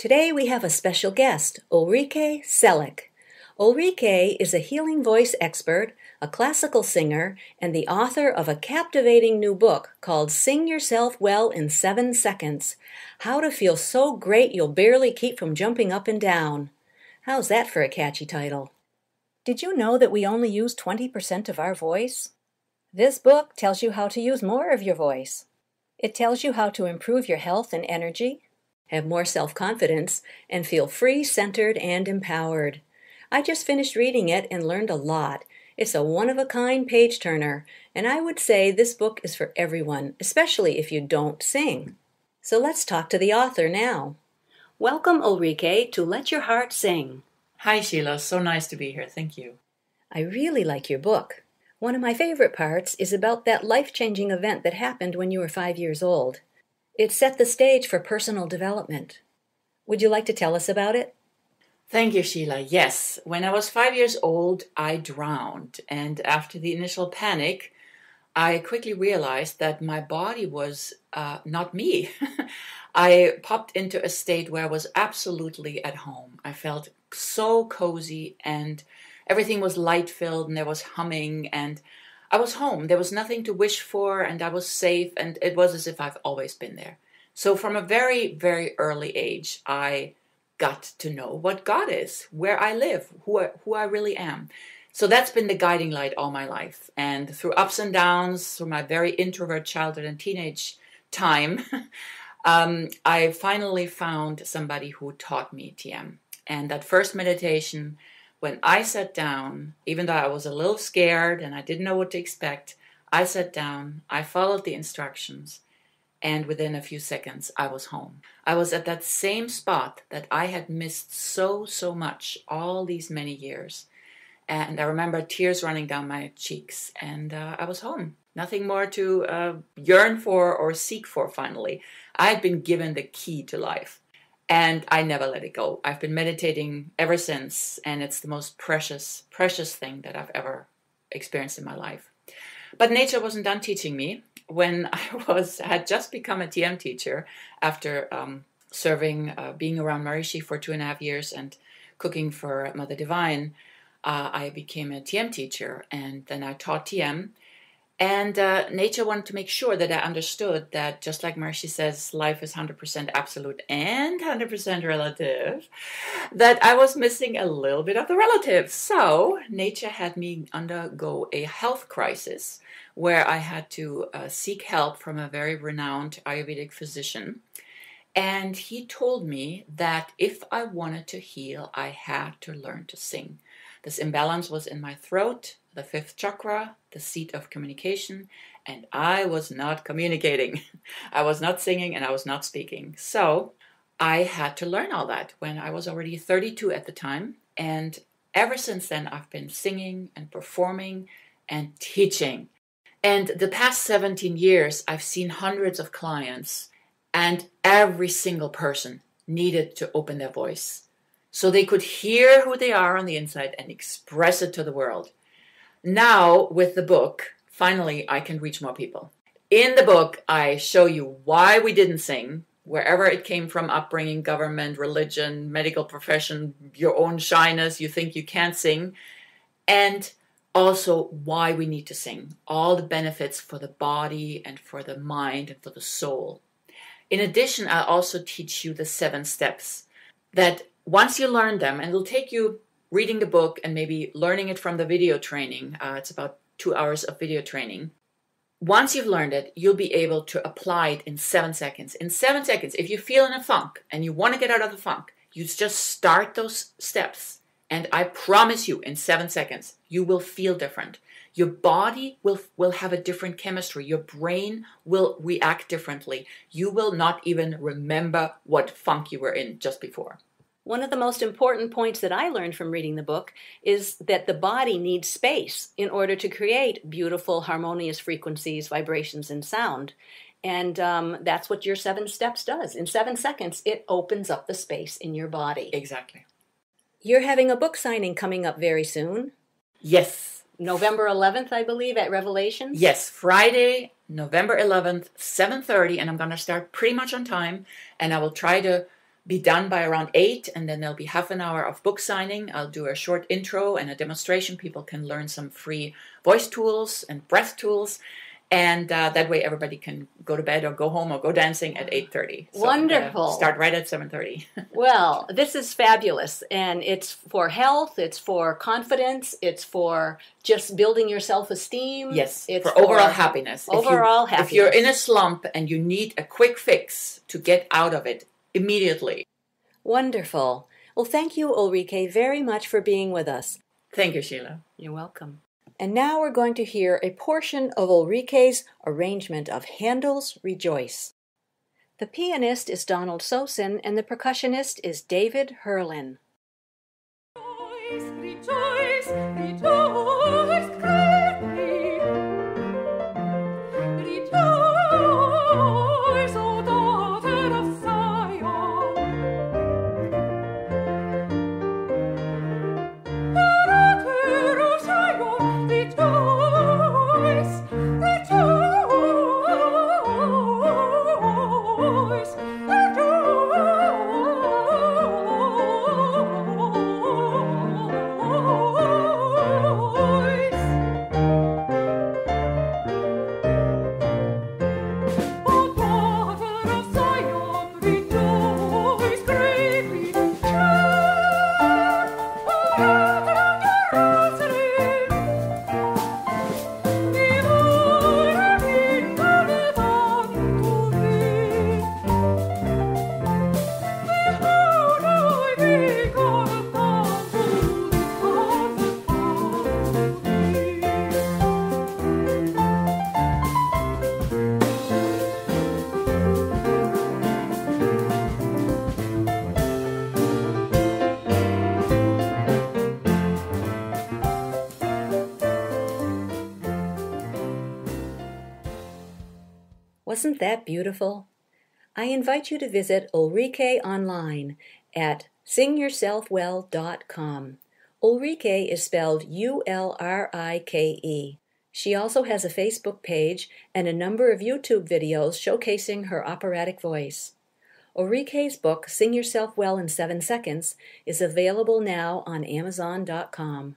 Today we have a special guest, Ulrike Selleck. Ulrike is a healing voice expert, a classical singer, and the author of a captivating new book called Sing Yourself Well in Seven Seconds How to Feel So Great You'll Barely Keep from Jumping Up and Down. How's that for a catchy title? Did you know that we only use 20% of our voice? This book tells you how to use more of your voice. It tells you how to improve your health and energy, have more self confidence, and feel free, centered, and empowered. I just finished reading it and learned a lot. It's a one of a kind page turner, and I would say this book is for everyone, especially if you don't sing. So let's talk to the author now. Welcome, Ulrike, to Let Your Heart Sing. Hi, Sheila. So nice to be here. Thank you. I really like your book. One of my favorite parts is about that life changing event that happened when you were five years old. It set the stage for personal development. Would you like to tell us about it? Thank you, Sheila. Yes, when I was five years old, I drowned. And after the initial panic, I quickly realized that my body was uh, not me. I popped into a state where I was absolutely at home. I felt so cozy and everything was light filled and there was humming and I was home. There was nothing to wish for and I was safe and it was as if I've always been there. So from a very, very early age, I got to know what God is, where I live, who I, who I really am. So that's been the guiding light all my life. And through ups and downs, through my very introvert childhood and teenage time, um, I finally found somebody who taught me TM. And that first meditation, when I sat down, even though I was a little scared and I didn't know what to expect, I sat down, I followed the instructions, and within a few seconds I was home. I was at that same spot that I had missed so, so much all these many years. And I remember tears running down my cheeks, and uh, I was home. Nothing more to uh, yearn for or seek for, finally. I had been given the key to life, and I never let it go. I've been meditating ever since, and it's the most precious, precious thing that I've ever experienced in my life. But nature wasn't done teaching me when I was had just become a TM teacher after um, serving, uh, being around Maharishi for two and a half years and cooking for Mother Divine, uh, I became a TM teacher and then I taught TM. And uh, nature wanted to make sure that I understood that, just like Maharishi says, life is 100% absolute and 100% relative, that I was missing a little bit of the relative. So, nature had me undergo a health crisis where I had to uh, seek help from a very renowned Ayurvedic physician. And he told me that if I wanted to heal, I had to learn to sing. This imbalance was in my throat, the fifth chakra, the seat of communication, and I was not communicating. I was not singing and I was not speaking. So I had to learn all that when I was already 32 at the time. And ever since then, I've been singing and performing and teaching. And the past 17 years, I've seen hundreds of clients, and every single person needed to open their voice so they could hear who they are on the inside and express it to the world. Now, with the book, finally, I can reach more people. In the book, I show you why we didn't sing, wherever it came from upbringing, government, religion, medical profession, your own shyness, you think you can't sing, and also why we need to sing, all the benefits for the body and for the mind and for the soul. In addition, I also teach you the seven steps that once you learn them, and it'll take you reading the book and maybe learning it from the video training, uh, it's about two hours of video training. Once you've learned it, you'll be able to apply it in seven seconds. In seven seconds, if you feel in a funk and you want to get out of the funk, you just start those steps. And I promise you, in seven seconds, you will feel different. Your body will, will have a different chemistry. Your brain will react differently. You will not even remember what funk you were in just before. One of the most important points that I learned from reading the book is that the body needs space in order to create beautiful, harmonious frequencies, vibrations, and sound. And um, that's what your seven steps does. In seven seconds, it opens up the space in your body. Exactly. You're having a book signing coming up very soon. Yes. November 11th, I believe, at Revelations. Yes, Friday, November 11th, 7:30, and I'm going to start pretty much on time, and I will try to be done by around eight, and then there'll be half an hour of book signing. I'll do a short intro and a demonstration. People can learn some free voice tools and breath tools, and uh, that way everybody can go to bed or go home or go dancing at 8.30 so Wonderful. Start right at 7.30. well, this is fabulous, and it's for health, it's for confidence, it's for just building your self-esteem. Yes, it's for, for overall happiness. Overall if you, happiness. If you're in a slump and you need a quick fix to get out of it immediately. Wonderful. Well, thank you, Ulrike, very much for being with us. Thank you, Sheila. You're welcome. And now we're going to hear a portion of Ulrike's arrangement of Handel's Rejoice. The pianist is Donald Sosin and the percussionist is David Herlin. Rejoice, rejoice, rejoice. Wasn't that beautiful? I invite you to visit Ulrike online at singyourselfwell.com. Ulrike is spelled U L R I K E. She also has a Facebook page and a number of YouTube videos showcasing her operatic voice. Ulrike's book, Sing Yourself Well in Seven Seconds, is available now on Amazon.com.